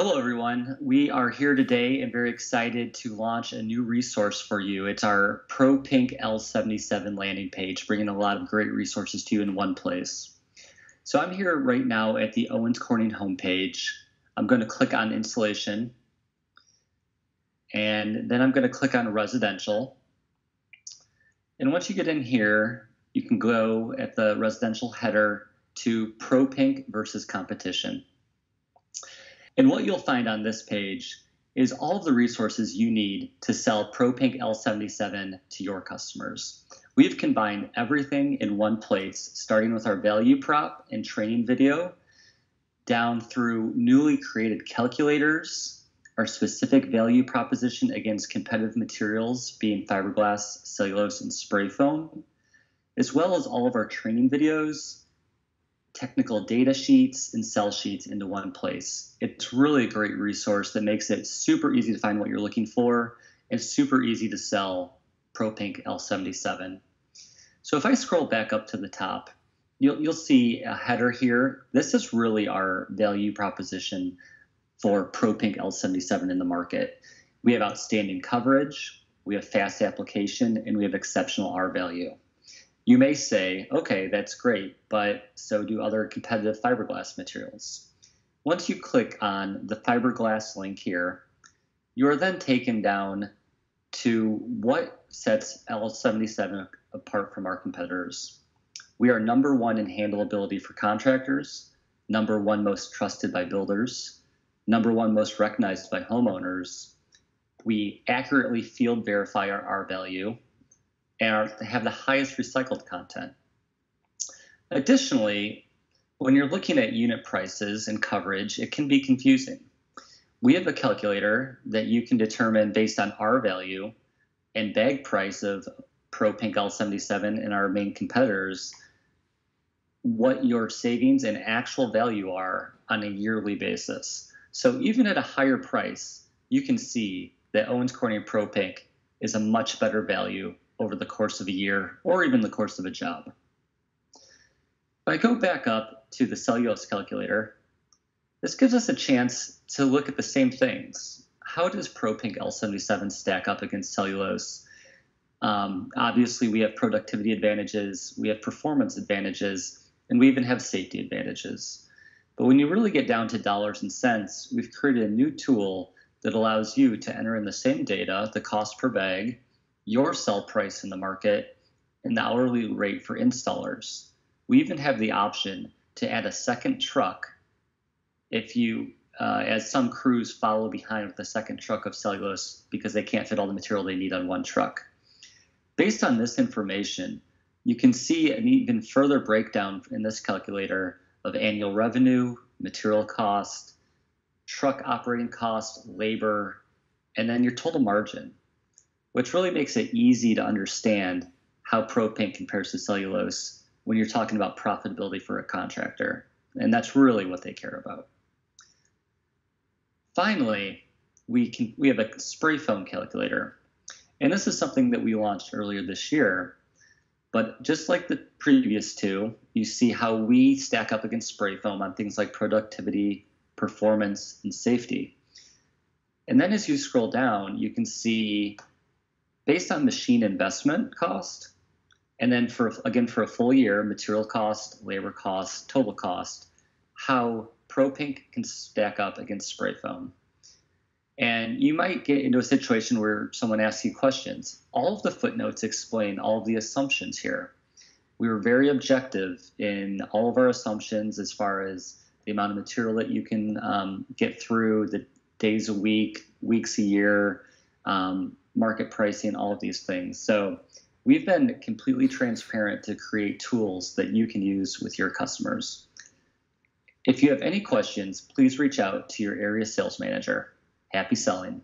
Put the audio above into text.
Hello, everyone. We are here today and very excited to launch a new resource for you. It's our ProPink L77 landing page, bringing a lot of great resources to you in one place. So I'm here right now at the Owens Corning homepage. I'm going to click on insulation, and then I'm going to click on residential. And once you get in here, you can go at the residential header to ProPink versus competition. And what you'll find on this page is all of the resources you need to sell ProPink L77 to your customers. We've combined everything in one place, starting with our value prop and training video, down through newly created calculators, our specific value proposition against competitive materials being fiberglass, cellulose, and spray foam, as well as all of our training videos, technical data sheets and sell sheets into one place. It's really a great resource that makes it super easy to find what you're looking for and super easy to sell ProPink L77. So if I scroll back up to the top, you'll, you'll see a header here. This is really our value proposition for ProPink L77 in the market. We have outstanding coverage, we have fast application, and we have exceptional R value you may say, okay, that's great, but so do other competitive fiberglass materials. Once you click on the fiberglass link here, you are then taken down to what sets L77 apart from our competitors. We are number one in handleability for contractors, number one most trusted by builders, number one most recognized by homeowners. We accurately field verify our R value, and have the highest recycled content. Additionally, when you're looking at unit prices and coverage, it can be confusing. We have a calculator that you can determine based on R value and bag price of Pro Pink L77 and our main competitors what your savings and actual value are on a yearly basis. So even at a higher price, you can see that Owens Corning ProPink is a much better value over the course of a year or even the course of a job. If I go back up to the cellulose calculator, this gives us a chance to look at the same things. How does ProPink L77 stack up against cellulose? Um, obviously, we have productivity advantages, we have performance advantages, and we even have safety advantages. But when you really get down to dollars and cents, we've created a new tool that allows you to enter in the same data, the cost per bag, your sell price in the market, and the hourly rate for installers. We even have the option to add a second truck if you, uh, as some crews follow behind with a second truck of cellulose because they can't fit all the material they need on one truck. Based on this information, you can see an even further breakdown in this calculator of annual revenue, material cost, truck operating cost, labor, and then your total margin which really makes it easy to understand how ProPink compares to cellulose when you're talking about profitability for a contractor. And that's really what they care about. Finally, we can we have a spray foam calculator. And this is something that we launched earlier this year. But just like the previous two, you see how we stack up against spray foam on things like productivity, performance, and safety. And then as you scroll down, you can see based on machine investment cost, and then for again for a full year, material cost, labor cost, total cost, how ProPink can stack up against spray foam. And you might get into a situation where someone asks you questions. All of the footnotes explain all of the assumptions here. We were very objective in all of our assumptions as far as the amount of material that you can um, get through, the days a week, weeks a year, um, market pricing, all of these things. So we've been completely transparent to create tools that you can use with your customers. If you have any questions, please reach out to your area sales manager. Happy selling.